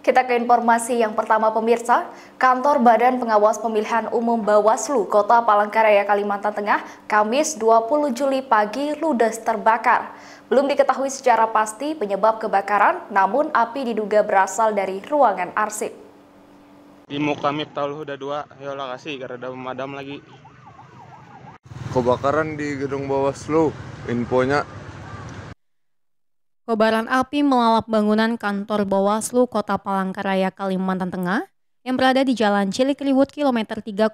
Kita ke informasi yang pertama pemirsa, Kantor Badan Pengawas Pemilihan Umum Bawaslu Kota Palangkaraya Kalimantan Tengah, Kamis 20 Juli pagi ludes terbakar. Belum diketahui secara pasti penyebab kebakaran, namun api diduga berasal dari ruangan arsip. Di muka MIP tahu udah dua, ya kasih karena udah memadam lagi. Kebakaran di gedung Bawaslu, infonya Kobaran api melalap bangunan kantor Bawaslu Kota Palangkaraya, Kalimantan Tengah yang berada di Jalan Cilikriwut kilometer 3,5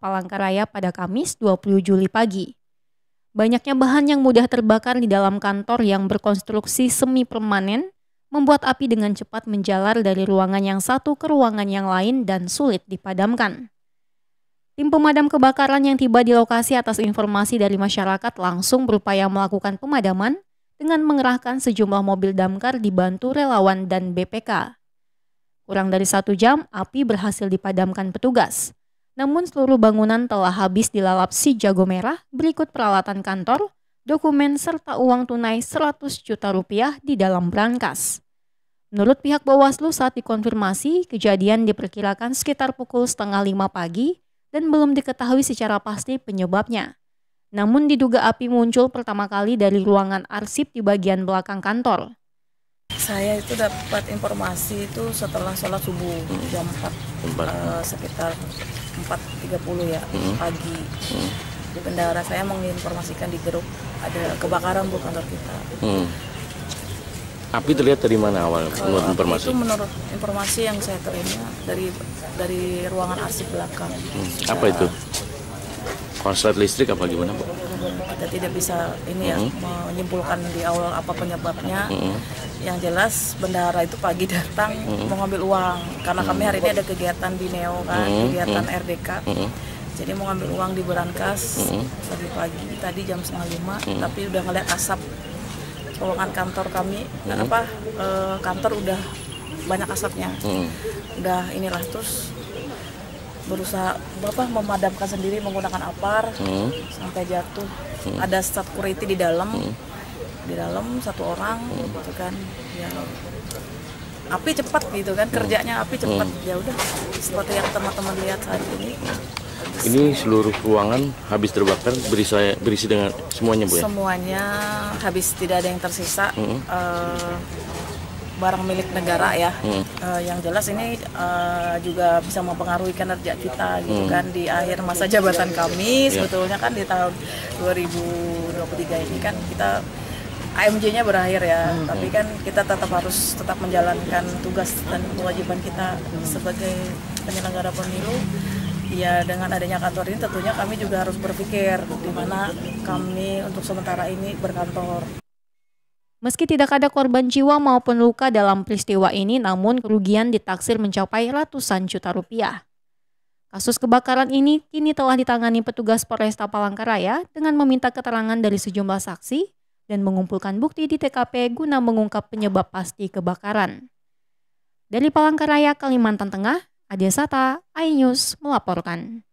Palangkaraya pada Kamis 20 Juli pagi. Banyaknya bahan yang mudah terbakar di dalam kantor yang berkonstruksi semi permanen membuat api dengan cepat menjalar dari ruangan yang satu ke ruangan yang lain dan sulit dipadamkan. Tim pemadam kebakaran yang tiba di lokasi atas informasi dari masyarakat langsung berupaya melakukan pemadaman dengan mengerahkan sejumlah mobil damkar dibantu relawan dan BPK. Kurang dari satu jam, api berhasil dipadamkan petugas. Namun seluruh bangunan telah habis dilalap si jago merah berikut peralatan kantor, dokumen serta uang tunai 100 juta rupiah di dalam brankas. Menurut pihak Bawaslu saat dikonfirmasi, kejadian diperkirakan sekitar pukul setengah lima pagi dan belum diketahui secara pasti penyebabnya. Namun diduga api muncul pertama kali dari ruangan arsip di bagian belakang kantor. Saya itu dapat informasi itu setelah sholat subuh hmm. jam 4 uh, sekitar 4.30 ya hmm. pagi. Hmm. Bendara saya menginformasikan di grup ada kebakaran bu kantor kita. Hmm. Api terlihat dari mana awal menurut informasi? Itu menurut informasi yang saya terima dari dari ruangan arsip belakang. Hmm. Apa itu? Konslet listrik apa gimana bu? Kita tidak bisa ini ya mm -hmm. menyimpulkan di awal apa penyebabnya. Mm -hmm. Yang jelas bendahara itu pagi datang mm -hmm. mau ngambil uang karena kami hari ini ada kegiatan di Neo kan, mm -hmm. kegiatan RDK. Mm -hmm. Jadi mau ngambil uang di Berankas mm -hmm. pagi, tadi jam setengah lima, mm -hmm. tapi udah ngeliat asap ruangan kantor kami. Mm -hmm. apa e, kantor udah banyak asapnya, mm -hmm. udah inilah terus berusaha bapak memadamkan sendiri menggunakan apar hmm. sampai jatuh hmm. ada security di dalam hmm. di dalam satu orang hmm. gitu kan ya api cepat gitu kan hmm. kerjanya api cepat hmm. ya udah seperti yang teman-teman lihat saat ini ini seluruh ruangan habis terbakar berisi berisi dengan semuanya bu ya semuanya habis tidak ada yang tersisa hmm. uh, barang milik negara ya. Hmm. Uh, yang jelas ini uh, juga bisa mempengaruhi kinerja kita gitu hmm. kan di akhir masa jabatan kami yeah. sebetulnya kan di tahun 2023 ini kan kita AMJ-nya berakhir ya, hmm. tapi kan kita tetap harus tetap menjalankan tugas dan kewajiban kita sebagai penyelenggara pemilu. Ya dengan adanya kantor ini tentunya kami juga harus berpikir di mana kami untuk sementara ini berkantor. Meski tidak ada korban jiwa maupun luka dalam peristiwa ini, namun kerugian ditaksir mencapai ratusan juta rupiah. Kasus kebakaran ini kini telah ditangani petugas Polresta Palangkaraya dengan meminta keterangan dari sejumlah saksi dan mengumpulkan bukti di TKP guna mengungkap penyebab pasti kebakaran. Dari Palangkaraya, Kalimantan Tengah, Adia Sata, iNews melaporkan.